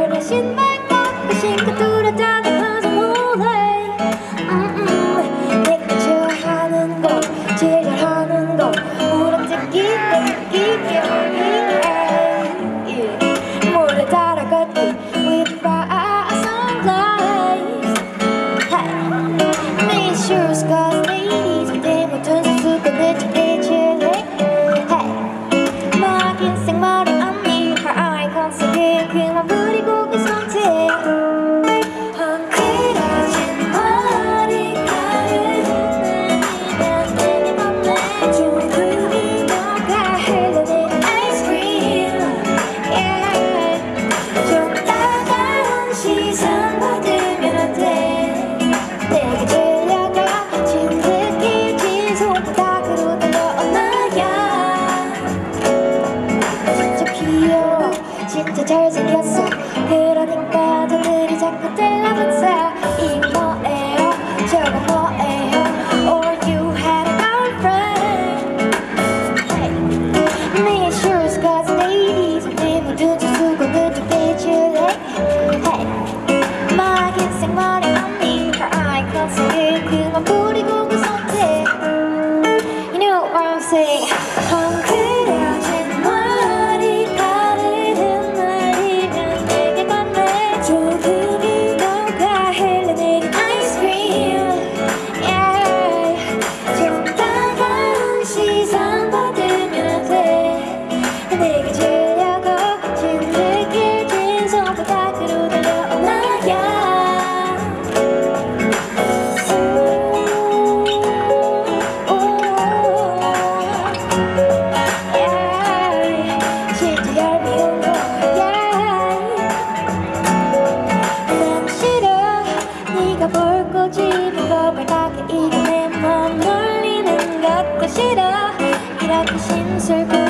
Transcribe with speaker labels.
Speaker 1: 그래 신발 깎고 신고 뚫어져 잘 생겼어. 그러니까 아들들이 자꾸 들러붙어. 꼬집은 겁을 가게 이겨내만 놀리는 것도 싫어 이렇게 심술고